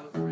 Have